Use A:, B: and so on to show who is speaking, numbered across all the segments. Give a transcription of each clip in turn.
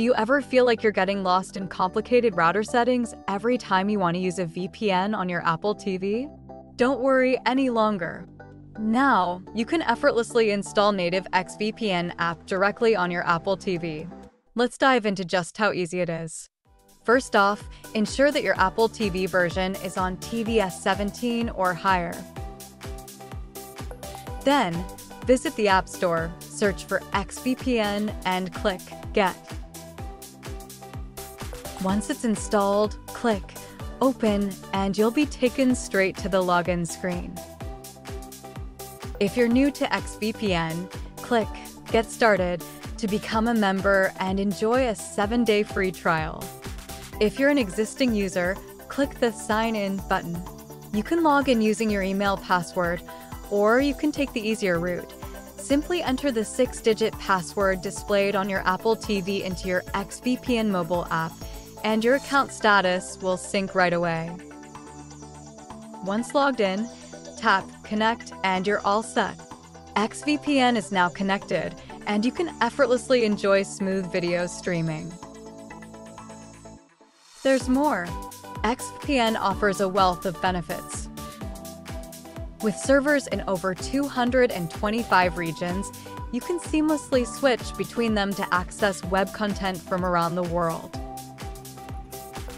A: Do you ever feel like you're getting lost in complicated router settings every time you want to use a VPN on your Apple TV? Don't worry any longer. Now, you can effortlessly install native XVPN app directly on your Apple TV. Let's dive into just how easy it is. First off, ensure that your Apple TV version is on tvOS 17 or higher. Then, visit the App Store, search for XVPN, and click Get. Once it's installed, click Open, and you'll be taken straight to the login screen. If you're new to XVPN, click Get Started to become a member and enjoy a 7-day free trial. If you're an existing user, click the Sign In button. You can log in using your email password, or you can take the easier route. Simply enter the six-digit password displayed on your Apple TV into your XVPN mobile app and your account status will sync right away. Once logged in, tap Connect and you're all set. XVPN is now connected, and you can effortlessly enjoy smooth video streaming. There's more. XVPN offers a wealth of benefits. With servers in over 225 regions, you can seamlessly switch between them to access web content from around the world.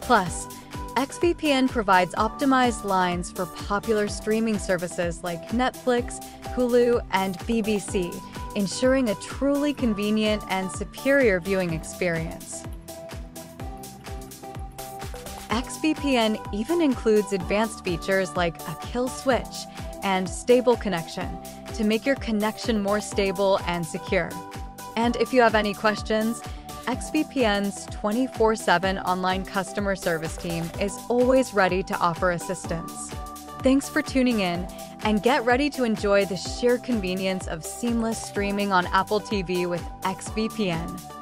A: Plus, XVPN provides optimized lines for popular streaming services like Netflix, Hulu, and BBC, ensuring a truly convenient and superior viewing experience. XVPN even includes advanced features like a kill switch and stable connection to make your connection more stable and secure. And if you have any questions, XVPN's 24 7 online customer service team is always ready to offer assistance. Thanks for tuning in, and get ready to enjoy the sheer convenience of seamless streaming on Apple TV with XVPN.